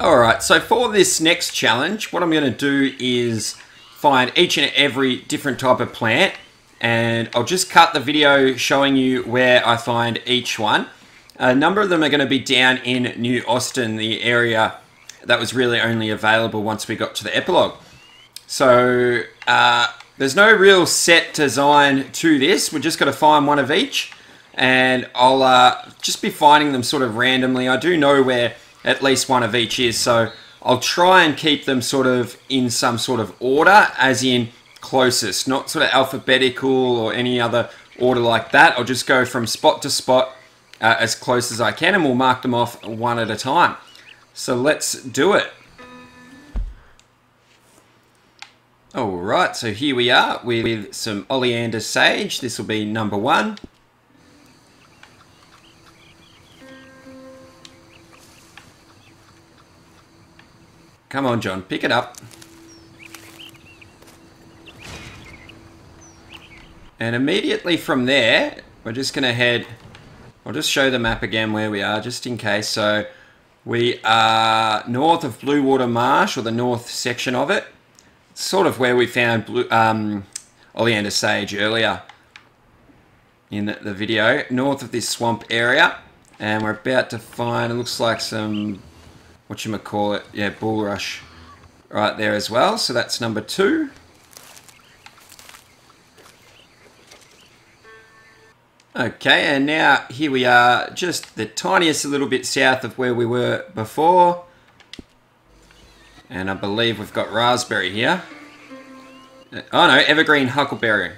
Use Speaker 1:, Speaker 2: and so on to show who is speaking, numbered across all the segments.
Speaker 1: Alright, so for this next challenge, what I'm going to do is find each and every different type of plant and I'll just cut the video showing you where I find each one. A number of them are going to be down in New Austin, the area that was really only available once we got to the epilogue. So uh, there's no real set design to this. We're just going to find one of each and I'll uh, just be finding them sort of randomly. I do know where at least one of each is. So I'll try and keep them sort of in some sort of order, as in closest, not sort of alphabetical or any other order like that. I'll just go from spot to spot uh, as close as I can and we'll mark them off one at a time. So let's do it. Alright, so here we are with some oleander sage. This will be number one. Come on, John, pick it up. And immediately from there, we're just going to head... I'll just show the map again where we are, just in case. So, we are north of Blue Water Marsh, or the north section of it. Sort of where we found blue, um, Oleander Sage earlier in the video. North of this swamp area. And we're about to find, it looks like some what you call it, yeah, bulrush right there as well. So that's number two. Okay, and now here we are, just the tiniest little bit south of where we were before. And I believe we've got raspberry here. Oh no, evergreen huckleberry.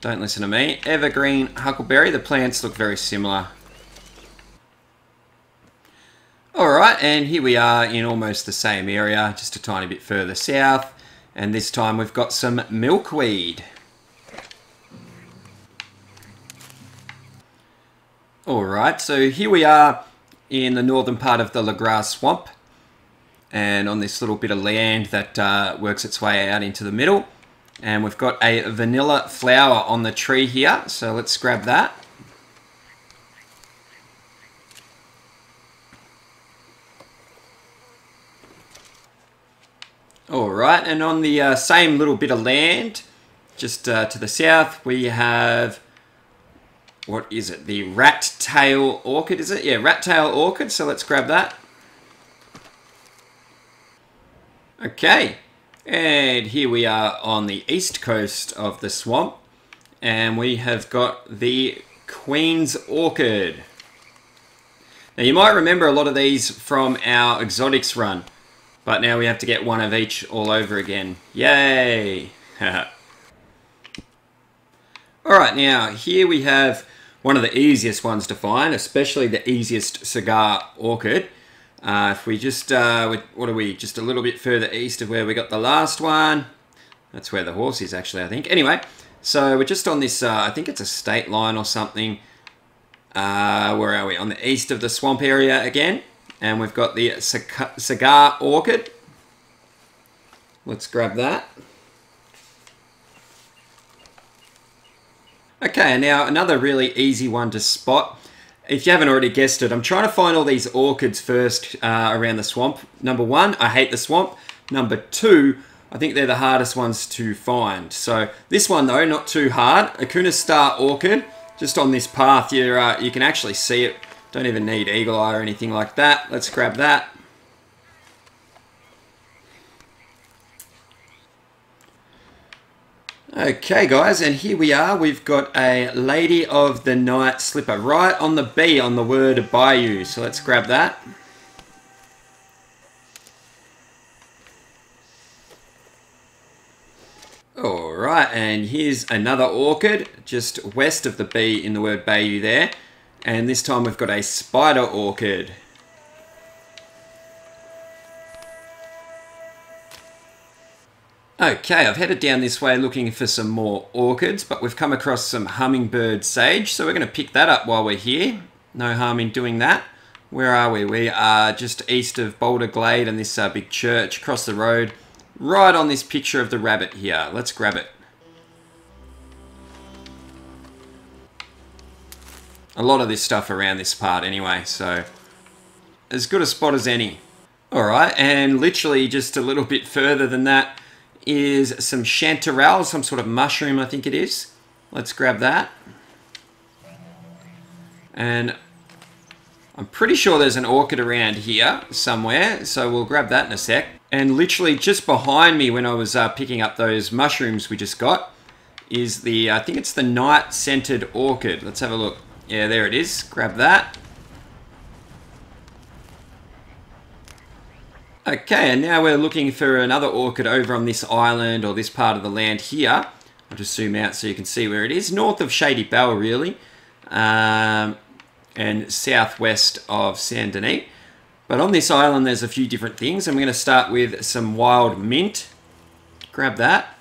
Speaker 1: Don't listen to me. Evergreen huckleberry, the plants look very similar. Alright, and here we are in almost the same area, just a tiny bit further south. And this time we've got some milkweed. Alright, so here we are in the northern part of the Lagras Swamp. And on this little bit of land that uh, works its way out into the middle. And we've got a vanilla flower on the tree here, so let's grab that. Alright, and on the uh, same little bit of land, just uh, to the south, we have, what is it, the rat tail orchid, is it? Yeah, rat tail orchid, so let's grab that. Okay, and here we are on the east coast of the swamp, and we have got the Queen's Orchid. Now you might remember a lot of these from our exotics run. But now we have to get one of each all over again. Yay! Alright, now here we have one of the easiest ones to find, especially the easiest cigar orchid. Uh, if we just, uh, what are we, just a little bit further east of where we got the last one. That's where the horse is actually, I think. Anyway, so we're just on this, uh, I think it's a state line or something. Uh, where are we? On the east of the swamp area again. And we've got the Cigar Orchid. Let's grab that. Okay, now another really easy one to spot. If you haven't already guessed it, I'm trying to find all these orchids first uh, around the swamp. Number one, I hate the swamp. Number two, I think they're the hardest ones to find. So this one though, not too hard. Acuna Star Orchid, just on this path, you uh, you can actually see it don't even need eagle eye or anything like that. Let's grab that. Okay guys, and here we are. We've got a Lady of the Night slipper right on the B on the word Bayou. So let's grab that. Alright, and here's another orchid just west of the B in the word Bayou there. And this time we've got a spider orchid. Okay, I've headed down this way looking for some more orchids, but we've come across some hummingbird sage, so we're going to pick that up while we're here. No harm in doing that. Where are we? We are just east of Bolger Glade and this uh, big church across the road, right on this picture of the rabbit here. Let's grab it. A lot of this stuff around this part anyway, so as good a spot as any. All right, and literally just a little bit further than that is some chanterelle, some sort of mushroom, I think it is. Let's grab that. And I'm pretty sure there's an orchid around here somewhere, so we'll grab that in a sec. And literally just behind me when I was uh, picking up those mushrooms we just got is the, I think it's the night-scented orchid. Let's have a look. Yeah, there it is. Grab that. Okay, and now we're looking for another orchid over on this island or this part of the land here. I'll just zoom out so you can see where it is. North of Shady Belle, really. Um, and southwest of Saint Denis. But on this island, there's a few different things. I'm going to start with some wild mint. Grab that.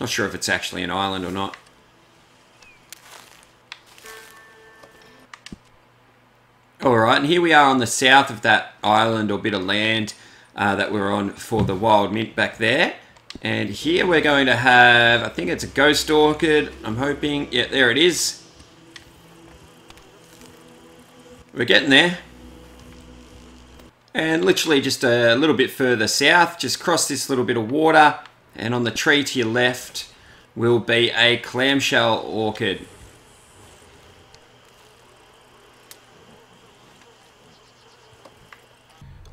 Speaker 1: Not sure if it's actually an island or not. Alright, and here we are on the south of that island or bit of land uh, that we're on for the wild mint back there. And here we're going to have, I think it's a ghost orchid, I'm hoping. Yeah, there it is. We're getting there. And literally just a little bit further south, just cross this little bit of water. And on the tree to your left will be a clamshell orchid.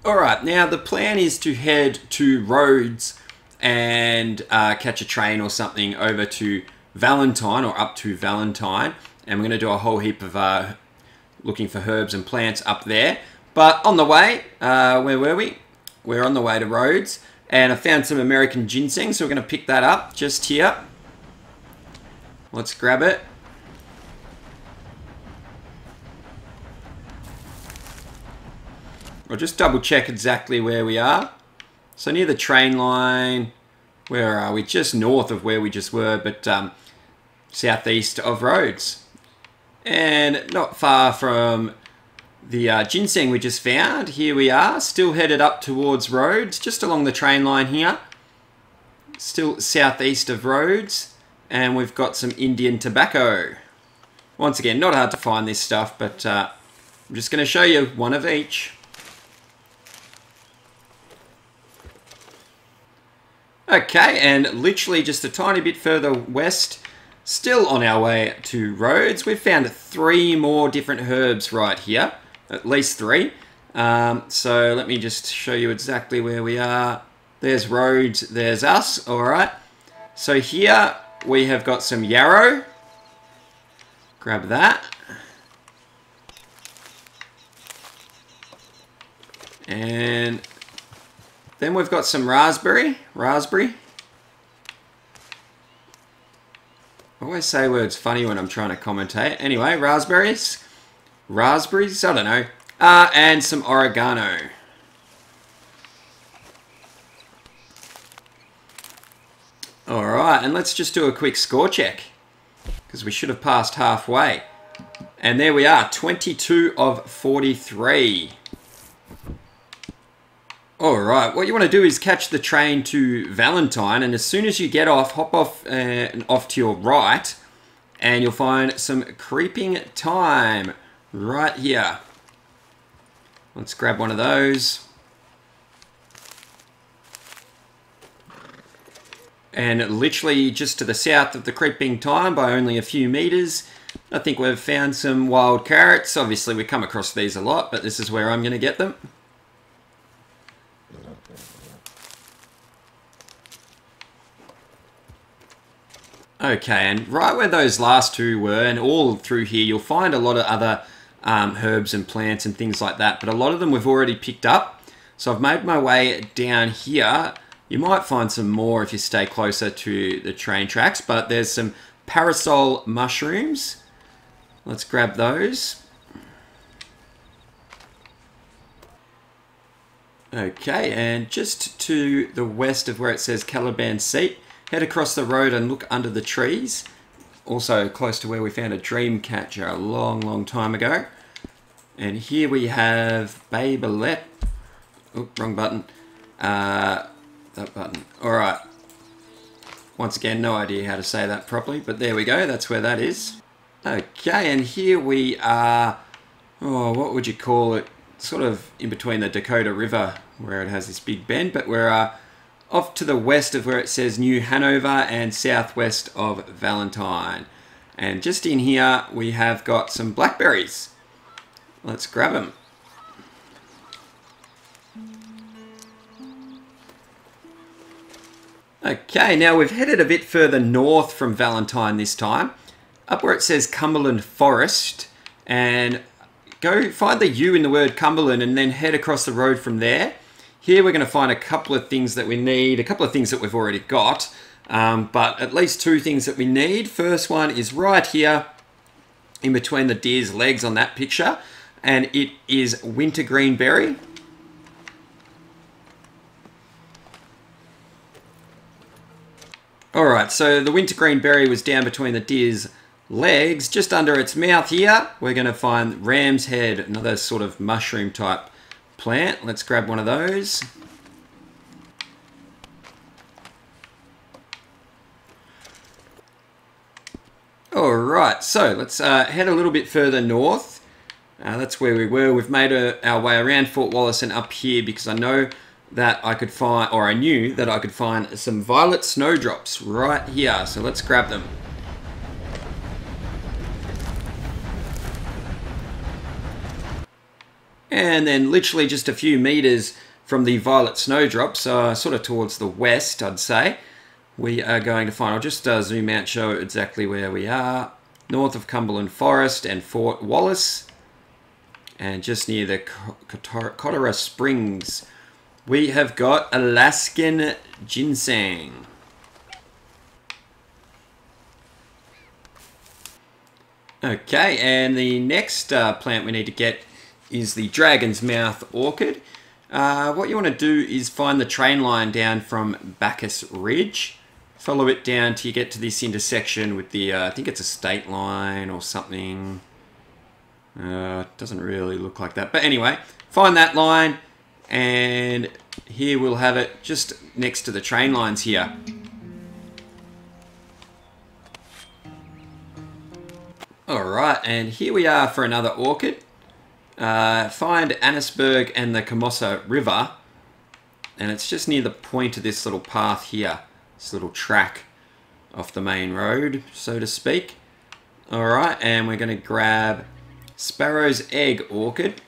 Speaker 1: Alright, now the plan is to head to Rhodes and uh, catch a train or something over to Valentine or up to Valentine. And we're going to do a whole heap of uh, looking for herbs and plants up there. But on the way, uh, where were we? We're on the way to Rhodes. And I found some American ginseng, so we're going to pick that up just here. Let's grab it. I'll just double check exactly where we are. So near the train line, where are we? Just north of where we just were, but um, southeast of Rhodes. And not far from the uh, ginseng we just found. Here we are, still headed up towards Rhodes, just along the train line here. Still southeast of Rhodes. And we've got some Indian tobacco. Once again, not hard to find this stuff, but uh, I'm just going to show you one of each. Okay, and literally just a tiny bit further west, still on our way to Rhodes, we've found three more different herbs right here, at least three. Um, so let me just show you exactly where we are. There's Rhodes, there's us, alright. So here we have got some yarrow. Grab that. And then we've got some raspberry. Raspberry. I always say words funny when I'm trying to commentate. Anyway, raspberries. Raspberries? I don't know. Uh, and some oregano. Alright, and let's just do a quick score check. Because we should have passed halfway. And there we are, 22 of 43. Alright, what you want to do is catch the train to Valentine, and as soon as you get off, hop off uh, off to your right, and you'll find some creeping thyme right here. Let's grab one of those. And literally just to the south of the creeping thyme by only a few meters, I think we've found some wild carrots. Obviously we come across these a lot, but this is where I'm going to get them. Okay, and right where those last two were, and all through here, you'll find a lot of other um, herbs and plants and things like that, but a lot of them we've already picked up. So I've made my way down here. You might find some more if you stay closer to the train tracks, but there's some parasol mushrooms. Let's grab those. Okay, and just to the west of where it says Caliban Seat, head across the road and look under the trees. Also close to where we found a dream catcher a long, long time ago. And here we have Babylette. Oh, wrong button. Uh, that button. Alright. Once again, no idea how to say that properly, but there we go. That's where that is. Okay, and here we are... Oh, what would you call it? sort of in between the Dakota River where it has this big bend, but we're uh, off to the west of where it says New Hanover and southwest of Valentine. And just in here, we have got some blackberries. Let's grab them. Okay, now we've headed a bit further north from Valentine this time, up where it says Cumberland Forest, and go find the U in the word Cumberland and then head across the road from there. Here we're going to find a couple of things that we need, a couple of things that we've already got, um, but at least two things that we need. First one is right here in between the deer's legs on that picture, and it is wintergreen berry. All right, so the wintergreen berry was down between the deer's legs, just under its mouth here. We're going to find ram's head, another sort of mushroom type plant. Let's grab one of those. All right, so let's uh, head a little bit further north. Uh, that's where we were. We've made a, our way around Fort Wallace and up here because I know that I could find, or I knew that I could find some violet snowdrops right here. So let's grab them. And then literally just a few meters from the violet snowdrops, uh, sort of towards the west, I'd say, we are going to find, I'll just uh, zoom out, show exactly where we are. North of Cumberland Forest and Fort Wallace. And just near the Cotorra Springs we have got Alaskan ginseng. Okay, and the next uh, plant we need to get is the Dragon's Mouth Orchid. Uh, what you want to do is find the train line down from Bacchus Ridge. Follow it down till you get to this intersection with the, uh, I think it's a state line or something. Uh, doesn't really look like that. But anyway, find that line, and here we'll have it just next to the train lines here. Alright, and here we are for another orchid. Uh, find Annesburg and the Kamassa River. And it's just near the point of this little path here. This little track off the main road, so to speak. Alright, and we're going to grab Sparrow's Egg Orchid.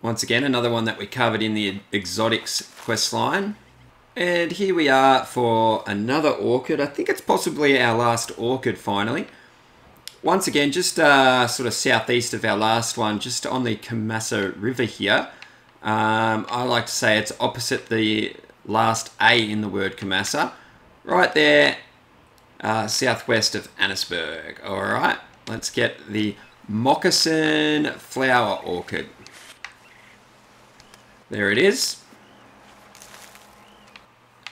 Speaker 1: Once again, another one that we covered in the exotics quest line. And here we are for another orchid. I think it's possibly our last orchid finally. Once again, just uh, sort of southeast of our last one, just on the Kamassa River here. Um, I like to say it's opposite the last A in the word Kamassa, Right there, uh, southwest of Annesburg. All right, let's get the Moccasin Flower Orchid. There it is.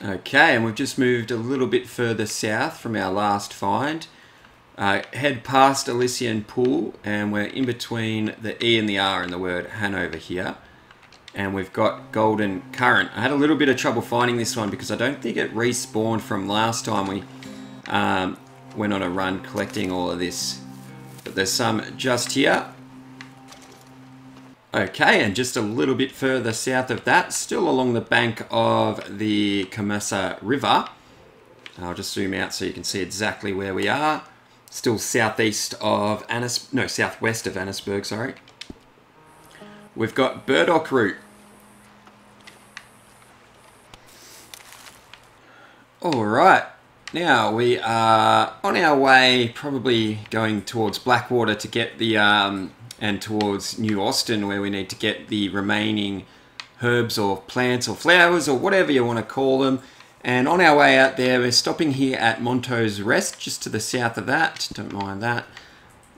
Speaker 1: Okay, and we've just moved a little bit further south from our last find. Uh, head past Elysian Pool, and we're in between the E and the R in the word Hanover here. And we've got Golden Currant. I had a little bit of trouble finding this one because I don't think it respawned from last time we um, went on a run collecting all of this. But there's some just here. Okay, and just a little bit further south of that, still along the bank of the Kamassa River. I'll just zoom out so you can see exactly where we are. Still southeast of Annis, no, southwest of Annesburg, sorry. We've got burdock root. All right, now we are on our way, probably going towards Blackwater to get the um, and towards New Austin where we need to get the remaining herbs or plants or flowers or whatever you want to call them. And on our way out there, we're stopping here at Monto's Rest, just to the south of that. Don't mind that.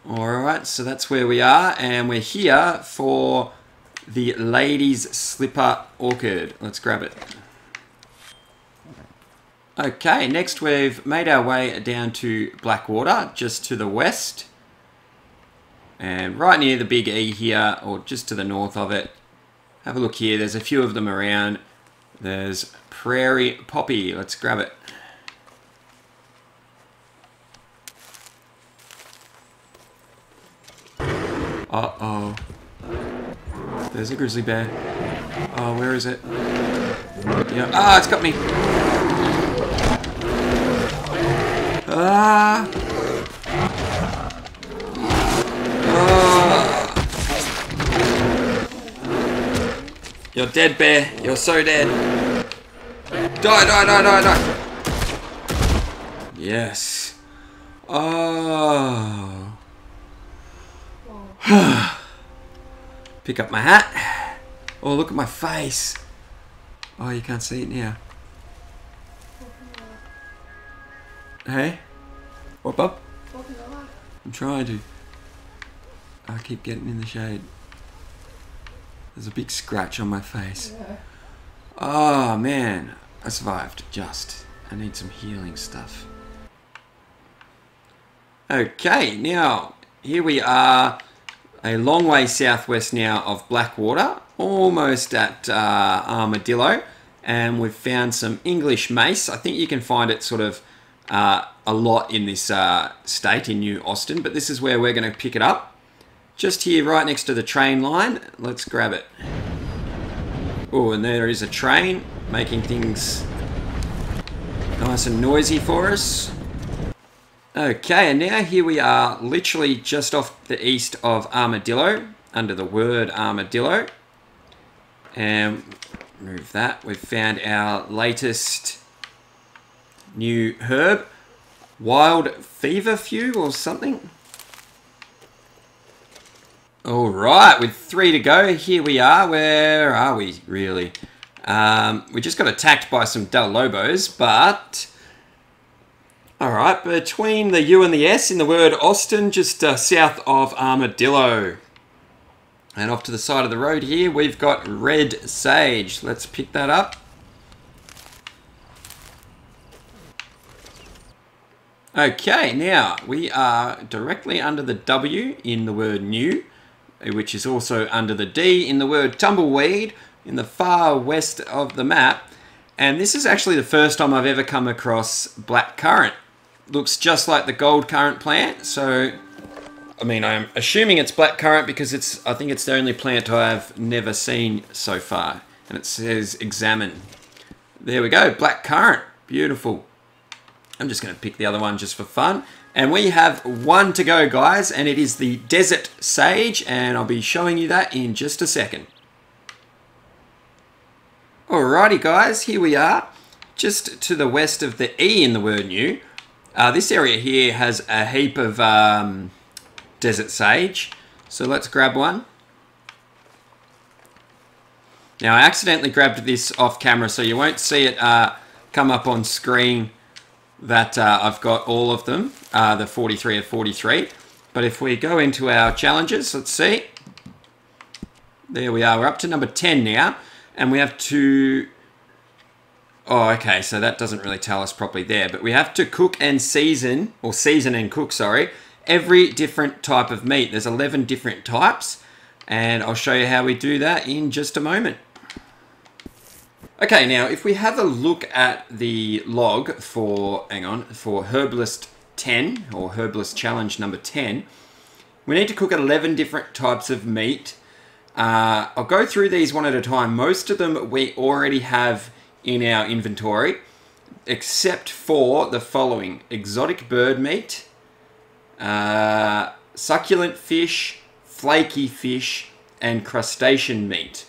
Speaker 1: Alright, so that's where we are. And we're here for the Ladies Slipper Orchid. Let's grab it. Okay, next we've made our way down to Blackwater, just to the west. And right near the big E here, or just to the north of it, have a look here. There's a few of them around. There's Prairie Poppy. Let's grab it. Uh-oh. There's a grizzly bear. Oh, where is it? Yeah. Ah, it's got me. Ah. Ah. You're dead, bear. You're so dead. Die, die, die, die, die. Yes. Oh. Pick up my hat. Oh, look at my face. Oh, you can't see it now. Hey? What, bub? I'm trying to. I keep getting in the shade. There's a big scratch on my face. Oh, man. I survived, just. I need some healing stuff. Okay, now, here we are a long way southwest now of Blackwater, almost at uh, Armadillo, and we've found some English mace. I think you can find it sort of uh, a lot in this uh, state in New Austin, but this is where we're going to pick it up. Just here, right next to the train line. Let's grab it. Oh, and there is a train making things nice and noisy for us. Okay, and now here we are literally just off the east of Armadillo, under the word Armadillo. And move that. We've found our latest new herb, Wild Feverfew or something. All right, with three to go, here we are. Where are we, really? Um, we just got attacked by some Del Lobos, but all right, between the U and the S in the word Austin, just uh, south of Armadillo. And off to the side of the road here, we've got Red Sage. Let's pick that up. Okay, now we are directly under the W in the word new, which is also under the D in the word tumbleweed in the far west of the map. And this is actually the first time I've ever come across black currant looks just like the gold currant plant. So, I mean, I'm assuming it's black currant because it's, I think it's the only plant I've never seen so far. And it says examine. There we go, black currant. Beautiful. I'm just going to pick the other one just for fun. And we have one to go, guys, and it is the Desert Sage, and I'll be showing you that in just a second. Alrighty, guys, here we are. Just to the west of the E in the word new, uh, this area here has a heap of um, desert sage. So let's grab one. Now I accidentally grabbed this off camera so you won't see it uh, come up on screen that uh, I've got all of them, uh, the 43 of 43. But if we go into our challenges, let's see. There we are, we're up to number 10 now. And we have to Oh, okay, so that doesn't really tell us properly there, but we have to cook and season, or season and cook, sorry, every different type of meat. There's 11 different types, and I'll show you how we do that in just a moment. Okay, now if we have a look at the log for, hang on, for Herbalist 10, or Herbalist Challenge number 10, we need to cook 11 different types of meat. Uh, I'll go through these one at a time. Most of them we already have in our inventory, except for the following exotic bird meat, uh, succulent fish, flaky fish, and crustacean meat.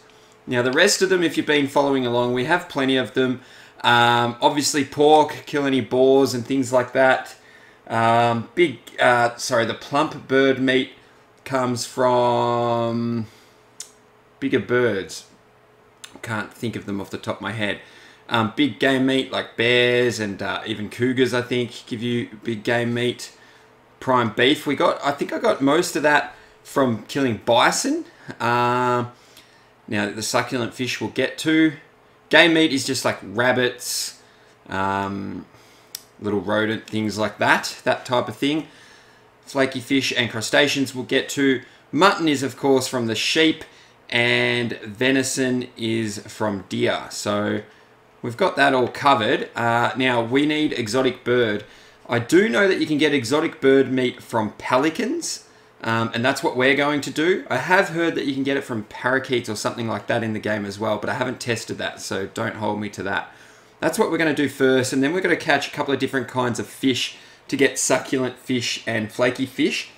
Speaker 1: Now, the rest of them, if you've been following along, we have plenty of them. Um, obviously, pork, kill any boars and things like that. Um, big, uh, sorry, the plump bird meat comes from bigger birds. Can't think of them off the top of my head. Um, big game meat like bears and uh, even cougars, I think, give you big game meat. Prime beef, we got, I think I got most of that from killing bison. Uh, now, the succulent fish we'll get to. Game meat is just like rabbits, um, little rodent, things like that, that type of thing. Flaky fish and crustaceans we'll get to. Mutton is, of course, from the sheep, and venison is from deer. So, We've got that all covered. Uh, now, we need exotic bird. I do know that you can get exotic bird meat from pelicans. Um, and that's what we're going to do. I have heard that you can get it from parakeets or something like that in the game as well, but I haven't tested that, so don't hold me to that. That's what we're going to do first, and then we're going to catch a couple of different kinds of fish to get succulent fish and flaky fish.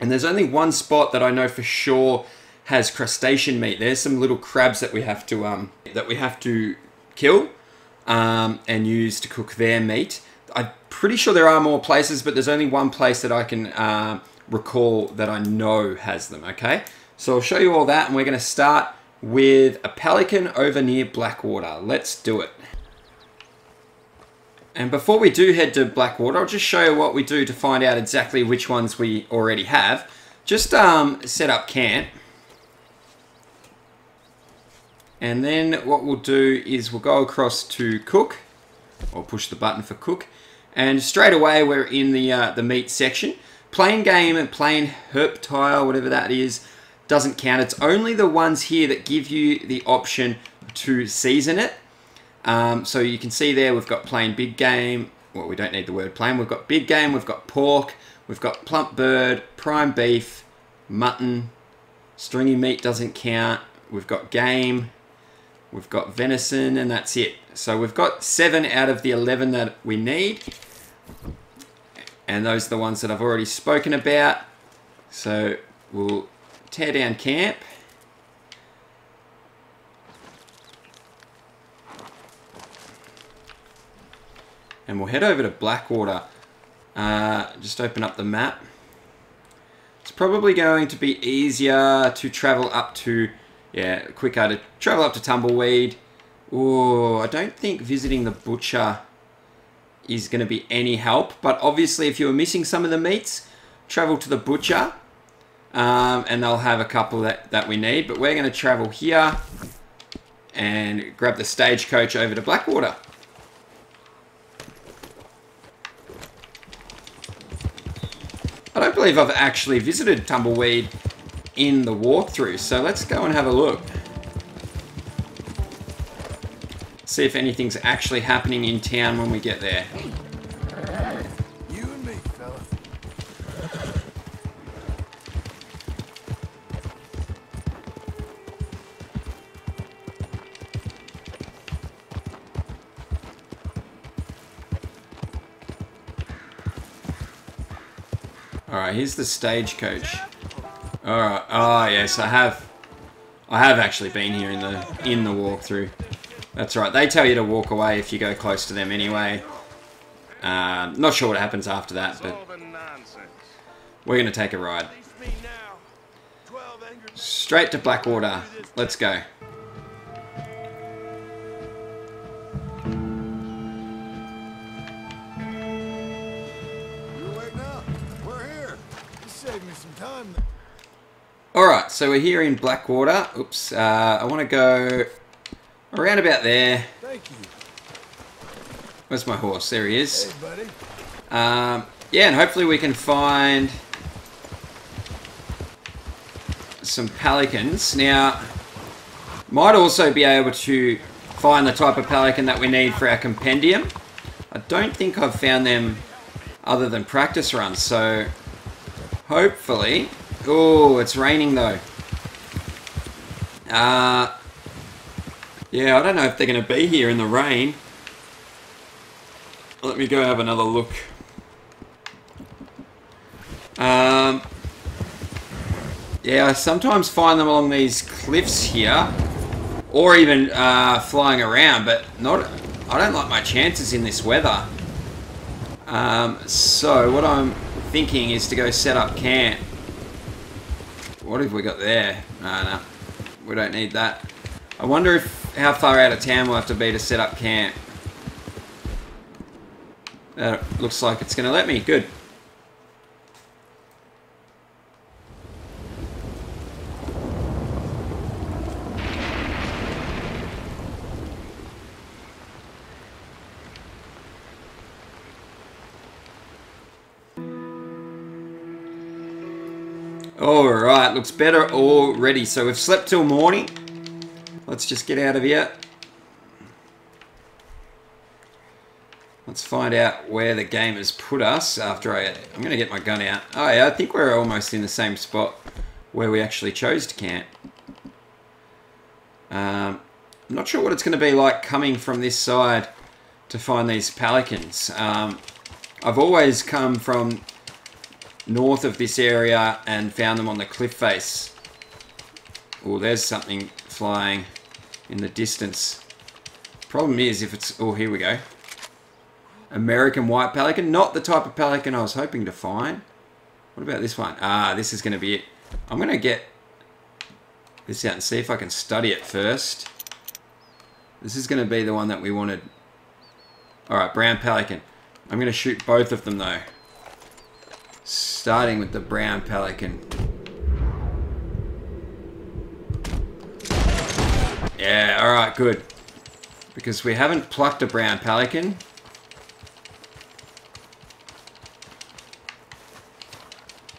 Speaker 1: And there's only one spot that I know for sure has crustacean meat. There's some little crabs that we have to um, that we have to kill um, and use to cook their meat. I'm pretty sure there are more places, but there's only one place that I can uh, recall that I know has them. Okay, so I'll show you all that, and we're going to start with a pelican over near Blackwater. Let's do it. And before we do head to Blackwater, I'll just show you what we do to find out exactly which ones we already have. Just um, set up camp. And then what we'll do is we'll go across to cook, or push the button for cook. And straight away we're in the, uh, the meat section. Plain game and plain herptile, whatever that is, doesn't count. It's only the ones here that give you the option to season it. Um, so you can see there we've got plain big game. Well, we don't need the word plain. We've got big game, we've got pork, we've got plump bird, prime beef, mutton, stringy meat doesn't count. We've got game, we've got venison, and that's it. So we've got seven out of the 11 that we need. And those are the ones that I've already spoken about. So we'll tear down camp. and we'll head over to Blackwater. Uh, just open up the map. It's probably going to be easier to travel up to, yeah, quicker to travel up to Tumbleweed. Oh, I don't think visiting the butcher is going to be any help. But obviously, if you were missing some of the meats, travel to the butcher. Um, and they'll have a couple that, that we need. But we're going to travel here and grab the stagecoach over to Blackwater. I don't believe I've actually visited Tumbleweed in the walkthrough, so let's go and have a look. See if anything's actually happening in town when we get there. Alright, here's the stagecoach. Alright, oh yes, I have I have actually been here in the in the walkthrough. That's right, they tell you to walk away if you go close to them anyway. Uh, not sure what happens after that, but we're going to take a ride. Straight to Blackwater. Let's go. Alright, so we're here in Blackwater. Oops, uh, I want to go around about there.
Speaker 2: Thank you.
Speaker 1: Where's my horse? There he is.
Speaker 2: Hey, buddy.
Speaker 1: Um, yeah, and hopefully we can find some pelicans. Now, might also be able to find the type of pelican that we need for our compendium. I don't think I've found them other than practice runs, so hopefully Oh, it's raining though. Uh, yeah, I don't know if they're going to be here in the rain. Let me go have another look. Um, yeah, I sometimes find them along these cliffs here, or even uh, flying around, but not. I don't like my chances in this weather. Um, so what I'm thinking is to go set up camp what have we got there? No, no. We don't need that. I wonder if how far out of town we'll have to be to set up camp. That looks like it's going to let me. Good. Looks better already. So we've slept till morning. Let's just get out of here. Let's find out where the game has put us after I... I'm going to get my gun out. Oh yeah, I think we're almost in the same spot where we actually chose to camp. Um, I'm not sure what it's going to be like coming from this side to find these pelicans. Um, I've always come from north of this area and found them on the cliff face. Oh, there's something flying in the distance. Problem is if it's... Oh, here we go. American white pelican. Not the type of pelican I was hoping to find. What about this one? Ah, this is going to be it. I'm going to get this out and see if I can study it first. This is going to be the one that we wanted. Alright, brown pelican. I'm going to shoot both of them though. Starting with the brown pelican. Yeah, alright, good. Because we haven't plucked a brown pelican.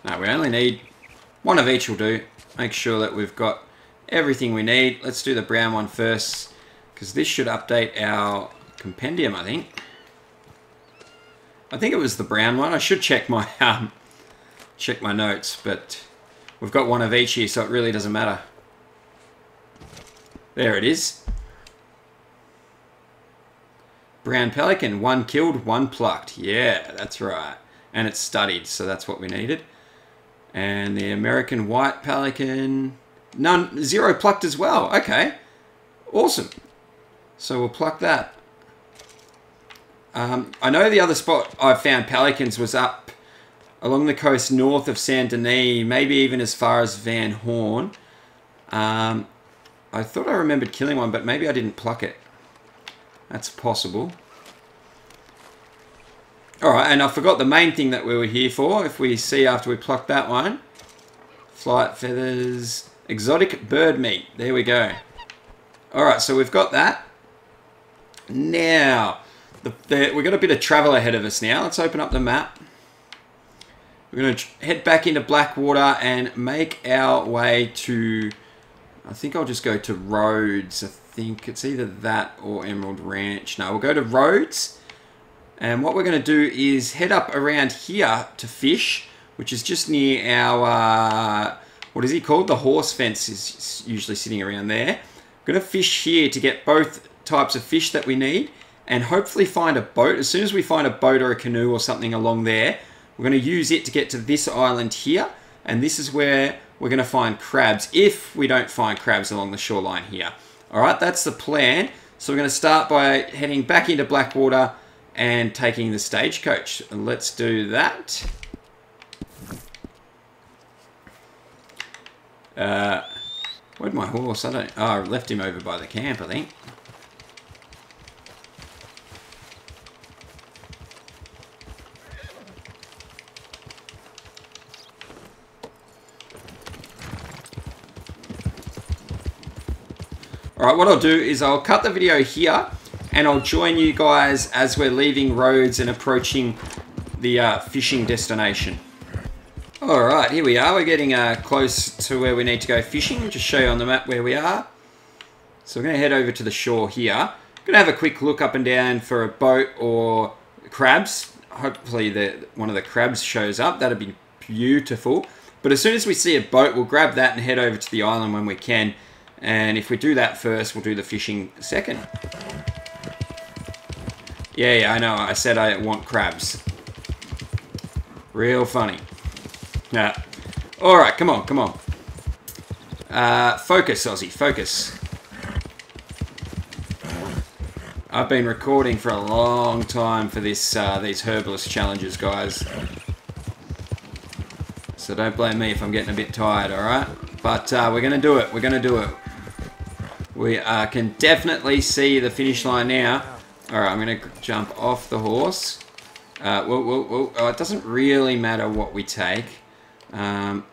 Speaker 1: No, we only need one of each will do. Make sure that we've got everything we need. Let's do the brown one first. Because this should update our compendium, I think. I think it was the brown one. I should check my um, check my notes, but we've got one of each here, so it really doesn't matter. There it is. Brown pelican, one killed, one plucked. Yeah, that's right. And it's studied, so that's what we needed. And the American white pelican, none, zero plucked as well. Okay, awesome. So we'll pluck that. Um, I know the other spot I found pelicans was up along the coast north of Saint Denis, maybe even as far as Van Horn. Um, I thought I remembered killing one, but maybe I didn't pluck it. That's possible. Alright, and I forgot the main thing that we were here for. If we see after we pluck that one. Flight feathers. Exotic bird meat. There we go. Alright, so we've got that. Now, the, the, we've got a bit of travel ahead of us now. Let's open up the map. We're going to head back into Blackwater and make our way to... I think I'll just go to Rhodes. I think it's either that or Emerald Ranch. No, we'll go to Rhodes. And what we're going to do is head up around here to fish, which is just near our... Uh, what is he called? The horse fence is usually sitting around there. We're going to fish here to get both types of fish that we need and hopefully find a boat. As soon as we find a boat or a canoe or something along there, we're going to use it to get to this island here. And this is where we're going to find crabs if we don't find crabs along the shoreline here. All right, that's the plan. So we're going to start by heading back into Blackwater and taking the stagecoach. Let's do that. Uh, where'd my horse? I don't. Oh, I left him over by the camp, I think. Alright, what I'll do is I'll cut the video here and I'll join you guys as we're leaving Rhodes and approaching the uh, fishing destination. Alright, here we are. We're getting uh, close to where we need to go fishing. Just show you on the map where we are. So we're going to head over to the shore here. Going to have a quick look up and down for a boat or crabs. Hopefully the, one of the crabs shows up. That'd be beautiful. But as soon as we see a boat, we'll grab that and head over to the island when we can. And if we do that first, we'll do the fishing second. Yeah, yeah, I know. I said I want crabs. Real funny. Yeah. Alright, come on, come on. Uh, focus, Aussie, focus. I've been recording for a long time for this uh, these herbalist challenges, guys. So don't blame me if I'm getting a bit tired, alright? But uh, we're going to do it. We're going to do it. We uh, can definitely see the finish line now. Alright, I'm going to jump off the horse. Uh, whoa, whoa, whoa. Oh, it doesn't really matter what we take. Um,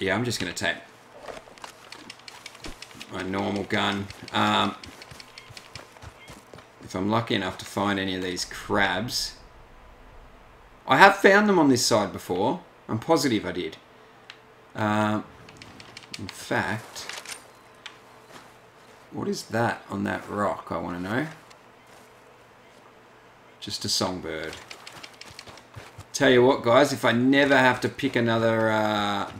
Speaker 1: yeah, I'm just going to take my normal gun. Um, if I'm lucky enough to find any of these crabs. I have found them on this side before. I'm positive I did. Um, in fact... What is that on that rock, I want to know? Just a songbird. Tell you what, guys, if I never have to pick another uh,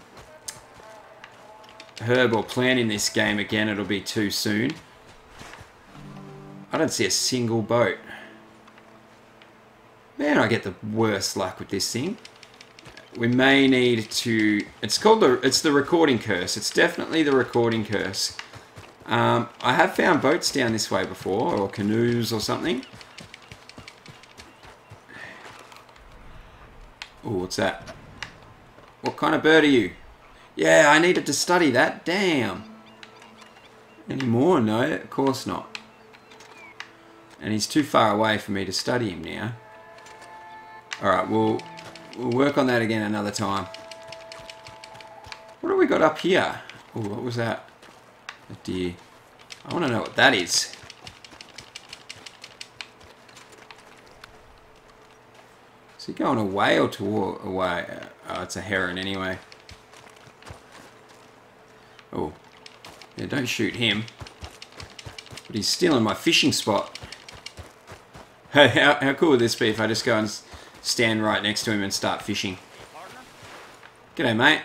Speaker 1: herb or plant in this game again, it'll be too soon. I don't see a single boat. Man, I get the worst luck with this thing. We may need to... It's called the... It's the recording curse. It's definitely the recording curse. Um, I have found boats down this way before, or canoes or something. Oh, what's that? What kind of bird are you? Yeah, I needed to study that. Damn. Any more? No, of course not. And he's too far away for me to study him now. Alright, we'll, we'll work on that again another time. What have we got up here? Oh, what was that? A deer. I want to know what that is. Is he going away or toward away? Oh, it's a heron anyway. Oh. Yeah, don't shoot him. But he's still in my fishing spot. Hey, how, how cool would this be if I just go and stand right next to him and start fishing? G'day, mate.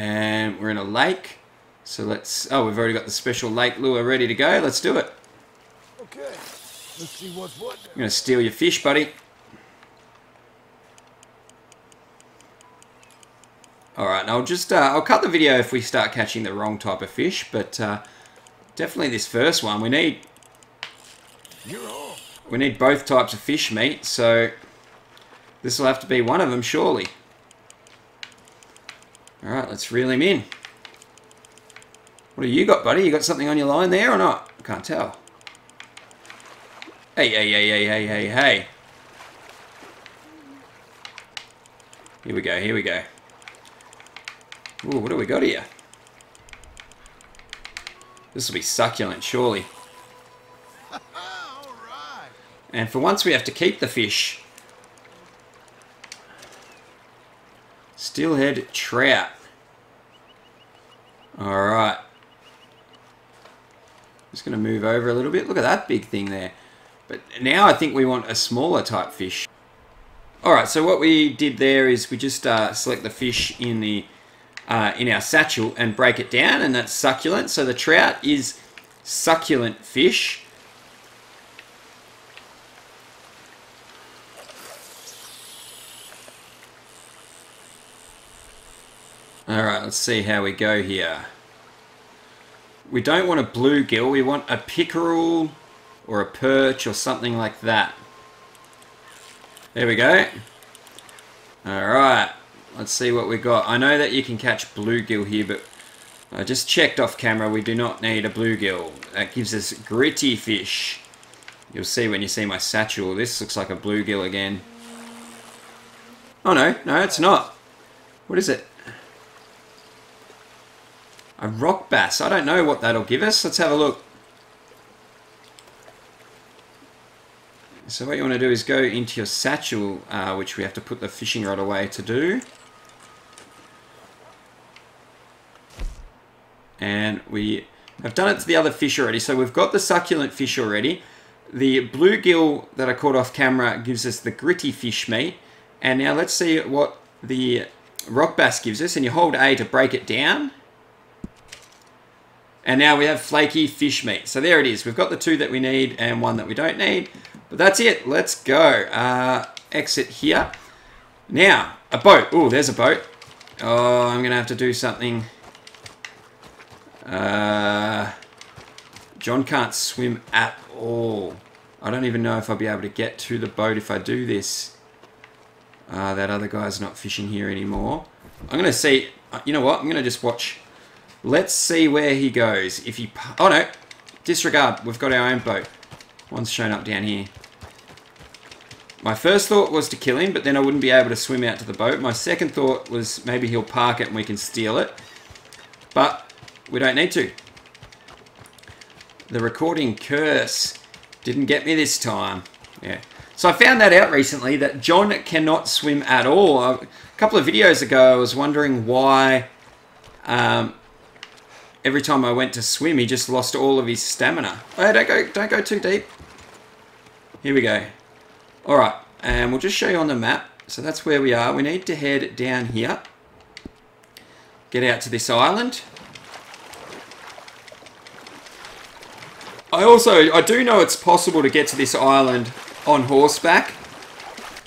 Speaker 1: And we're in a lake. So let's... Oh, we've already got the special lake lure ready to go. Let's do it.
Speaker 2: Okay, let's see what's what.
Speaker 1: I'm going to steal your fish, buddy. Alright, I'll just... Uh, I'll cut the video if we start catching the wrong type of fish, but uh, definitely this first one. We need... We need both types of fish meat, so this will have to be one of them, surely. Alright, let's reel him in. What do you got, buddy? You got something on your line there or not? I can't tell. Hey, hey, hey, hey, hey, hey, hey. Here we go, here we go. Ooh, what do we got here? This will be succulent, surely.
Speaker 2: All right.
Speaker 1: And for once we have to keep the fish. Steelhead trout. Alright. Just going to move over a little bit. Look at that big thing there. But now I think we want a smaller type fish. Alright, so what we did there is we just uh, select the fish in the uh, in our satchel and break it down and that's succulent. So the trout is succulent fish. Alright, let's see how we go here. We don't want a bluegill, we want a pickerel or a perch or something like that. There we go. Alright, let's see what we got. I know that you can catch bluegill here, but I just checked off camera, we do not need a bluegill. That gives us gritty fish. You'll see when you see my satchel, this looks like a bluegill again. Oh no, no it's not. What is it? A rock bass. I don't know what that'll give us. Let's have a look. So what you want to do is go into your satchel, uh, which we have to put the fishing rod away to do. And we have done it to the other fish already. So we've got the succulent fish already. The bluegill that I caught off camera gives us the gritty fish meat. And now let's see what the rock bass gives us. And you hold A to break it down. And now we have flaky fish meat. So there it is. We've got the two that we need and one that we don't need. But that's it. Let's go. Uh, exit here. Now, a boat. Oh, there's a boat. Oh, I'm going to have to do something. Uh, John can't swim at all. I don't even know if I'll be able to get to the boat if I do this. Uh, that other guy's not fishing here anymore. I'm going to see... uh, You know what? I'm going to just watch... Let's see where he goes. If he... Oh, no. Disregard. We've got our own boat. One's shown up down here. My first thought was to kill him, but then I wouldn't be able to swim out to the boat. My second thought was maybe he'll park it and we can steal it. But we don't need to. The recording curse didn't get me this time. Yeah. So I found that out recently that John cannot swim at all. A couple of videos ago I was wondering why um, every time I went to swim, he just lost all of his stamina. Oh, don't go, don't go too deep. Here we go. All right, and we'll just show you on the map. So that's where we are. We need to head down here. Get out to this island. I also, I do know it's possible to get to this island on horseback,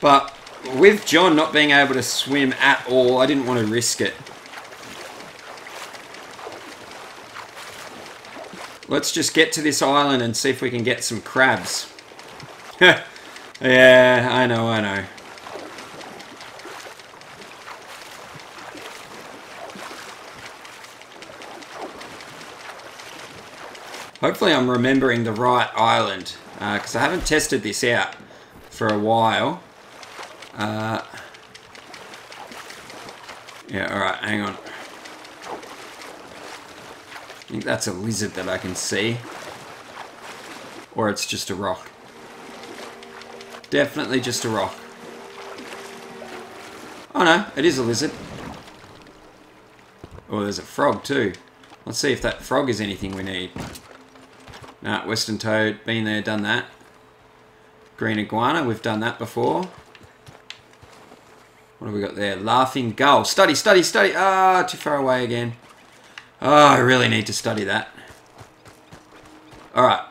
Speaker 1: but with John not being able to swim at all, I didn't want to risk it. Let's just get to this island and see if we can get some crabs. yeah, I know, I know. Hopefully I'm remembering the right island, because uh, I haven't tested this out for a while. Uh, yeah, alright, hang on. I think that's a lizard that I can see. Or it's just a rock. Definitely just a rock. Oh no, it is a lizard. Oh, there's a frog too. Let's see if that frog is anything we need. Nah, Western Toad, been there, done that. Green Iguana, we've done that before. What have we got there? Laughing Gull. Study, study, study. Ah, too far away again. Oh, I really need to study that. Alright.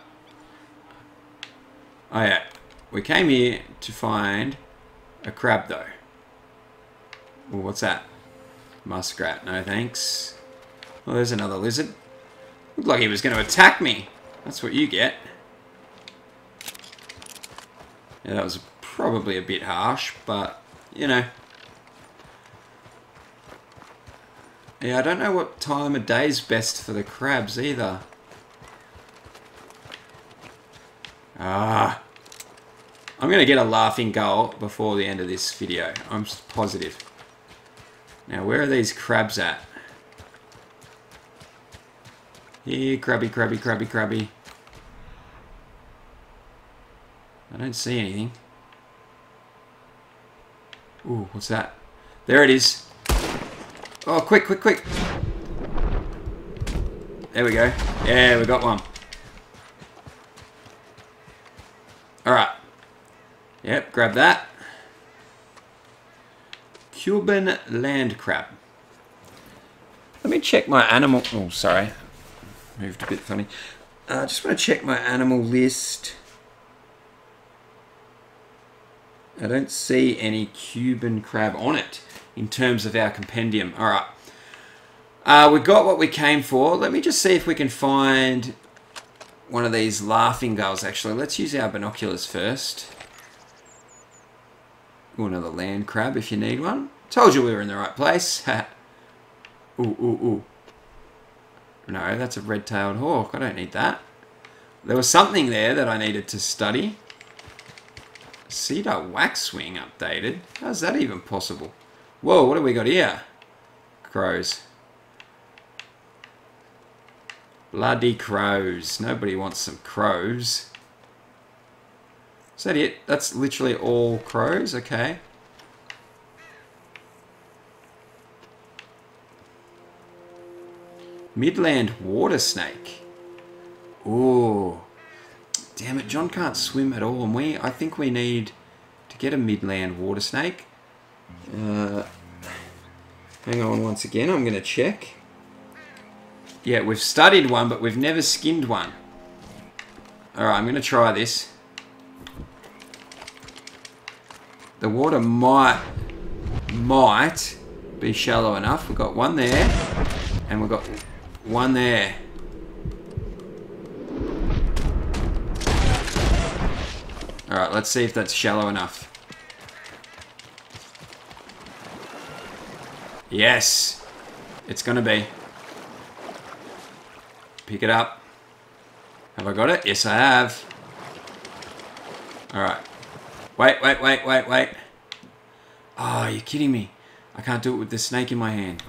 Speaker 1: Oh yeah. We came here to find a crab though. What's that? Muskrat. No thanks. Well, there's another lizard. Looked like he was going to attack me. That's what you get. Yeah, that was probably a bit harsh, but, you know. Yeah, I don't know what time of day is best for the crabs either. Ah. I'm going to get a laughing gull before the end of this video. I'm positive. Now, where are these crabs at? Here, crabby, crabby, crabby, crabby. I don't see anything. Ooh, what's that? There it is. Oh, quick, quick, quick. There we go. Yeah, we got one. Alright. Yep, grab that. Cuban land crab. Let me check my animal... Oh, sorry moved a bit funny. I uh, just want to check my animal list. I don't see any Cuban crab on it in terms of our compendium. All right. Uh, we got what we came for. Let me just see if we can find one of these laughing gulls, actually. Let's use our binoculars first. Ooh, another land crab if you need one. Told you we were in the right place. ooh, ooh, ooh. No, that's a red-tailed hawk. I don't need that. There was something there that I needed to study. Cedar waxwing updated. How's that even possible? Whoa, what do we got here? Crows. Bloody crows. Nobody wants some crows. Is that it? That's literally all crows? Okay. Midland water snake. Ooh. Damn it, John can't swim at all, and we, I think we need to get a midland water snake. Uh, hang on once again, I'm going to check. Yeah, we've studied one, but we've never skinned one. Alright, I'm going to try this. The water might, might be shallow enough. We've got one there, and we've got one there. Alright, let's see if that's shallow enough. Yes! It's gonna be. Pick it up. Have I got it? Yes, I have. Alright. Wait, wait, wait, wait, wait. Oh, you're kidding me. I can't do it with the snake in my hand.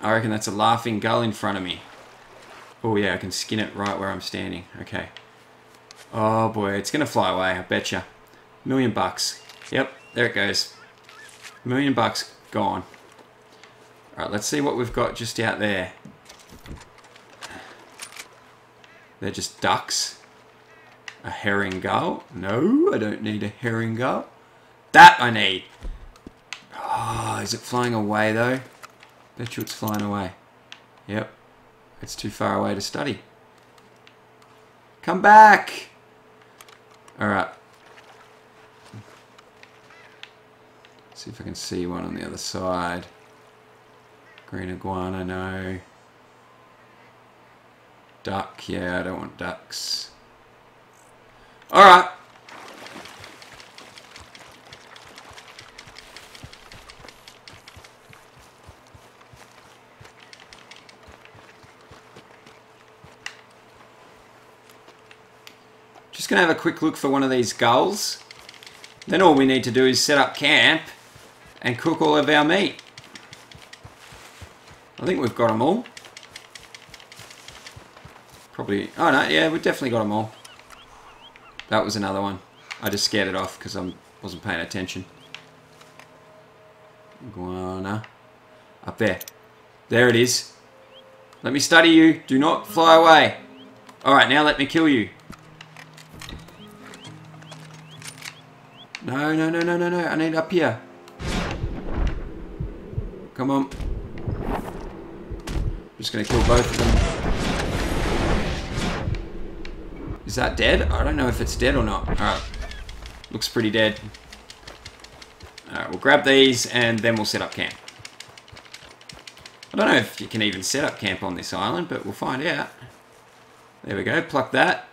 Speaker 1: I reckon that's a laughing gull in front of me. Oh yeah, I can skin it right where I'm standing. Okay. Oh boy, it's gonna fly away, I betcha. Million bucks. Yep, there it goes. Million bucks gone. Alright, let's see what we've got just out there. They're just ducks. A herring gull. No, I don't need a herring gull. That I need. Oh, is it flying away though? Bet you it's flying away. Yep. It's too far away to study. Come back! Alright. See if I can see one on the other side. Green iguana, no. Duck, yeah, I don't want ducks. Alright. Just going to have a quick look for one of these gulls. Then all we need to do is set up camp and cook all of our meat. I think we've got them all. Probably, oh no, yeah, we've definitely got them all. That was another one. I just scared it off because I wasn't paying attention. Iguana. Up there. There it is. Let me study you. Do not fly away. Alright, now let me kill you. No, no, no, no, no, no. I need up here. Come on. Just to kill both of them. Is that dead? I don't know if it's dead or not. Alright. Looks pretty dead. Alright, we'll grab these and then we'll set up camp. I don't know if you can even set up camp on this island, but we'll find out. There we go, pluck that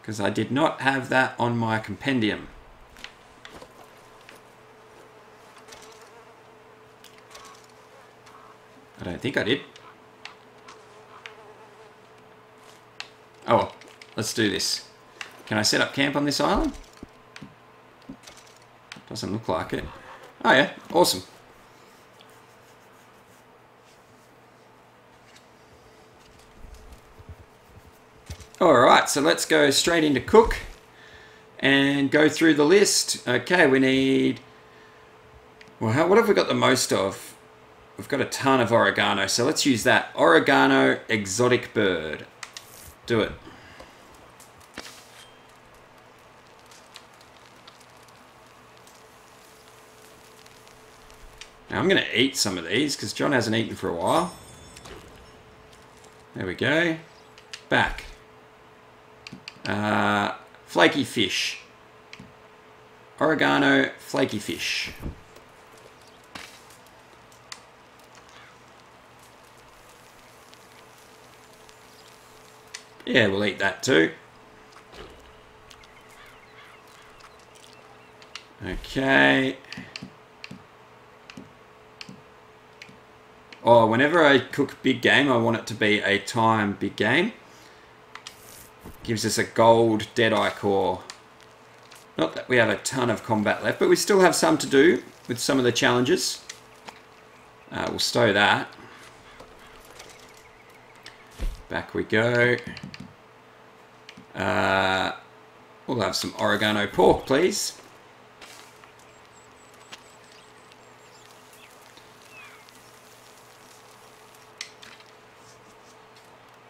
Speaker 1: because I did not have that on my compendium. I don't think I did. Oh, well, let's do this. Can I set up camp on this island? Doesn't look like it. Oh yeah, awesome. Alright, so let's go straight into cook and go through the list. Okay, we need... Well, how, what have we got the most of? We've got a ton of oregano, so let's use that. Oregano exotic bird. Do it. Now I'm going to eat some of these because John hasn't eaten for a while. There we go. Back. Uh, flaky fish. Oregano flaky fish. Yeah, we'll eat that too. Okay. Oh, whenever I cook big game, I want it to be a thyme big game. Gives us a gold Deadeye core. Not that we have a ton of combat left, but we still have some to do with some of the challenges. Uh, we'll stow that. Back we go. Uh, we'll have some oregano pork, please.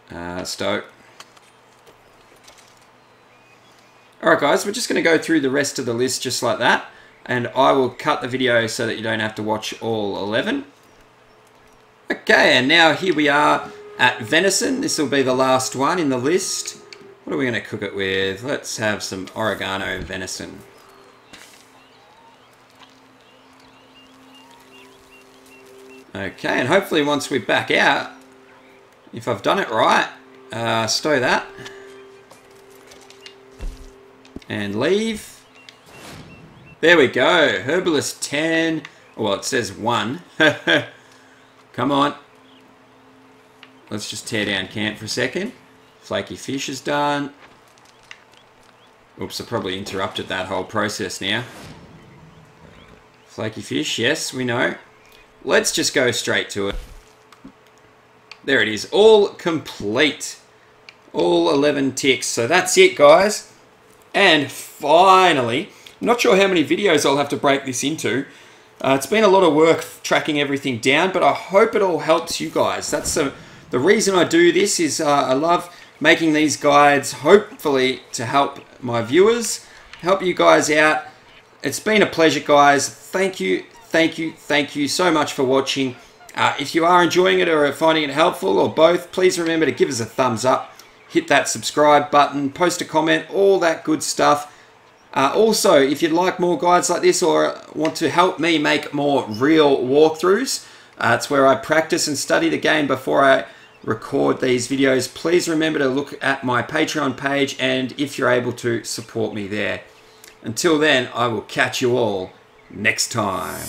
Speaker 1: Uh, stow. Alright guys, we're just going to go through the rest of the list just like that. And I will cut the video so that you don't have to watch all 11. Okay, and now here we are at venison. This will be the last one in the list. What are we going to cook it with? Let's have some oregano venison. Okay, and hopefully once we back out, if I've done it right, uh, stow that and leave. There we go. Herbalist 10. Well, it says 1. Come on. Let's just tear down camp for a second. Flaky fish is done. Oops, I probably interrupted that whole process now. Flaky fish, yes, we know. Let's just go straight to it. There it is, all complete. All 11 ticks. So that's it, guys. And finally, I'm not sure how many videos I'll have to break this into. Uh, it's been a lot of work tracking everything down, but I hope it all helps you guys. That's the, The reason I do this is uh, I love making these guides, hopefully to help my viewers, help you guys out. It's been a pleasure, guys. Thank you, thank you, thank you so much for watching. Uh, if you are enjoying it or finding it helpful or both, please remember to give us a thumbs up, hit that subscribe button, post a comment, all that good stuff. Uh, also, if you'd like more guides like this or want to help me make more real walkthroughs, uh, it's where I practice and study the game before I record these videos. Please remember to look at my Patreon page and if you're able to, support me there. Until then, I will catch you all next time.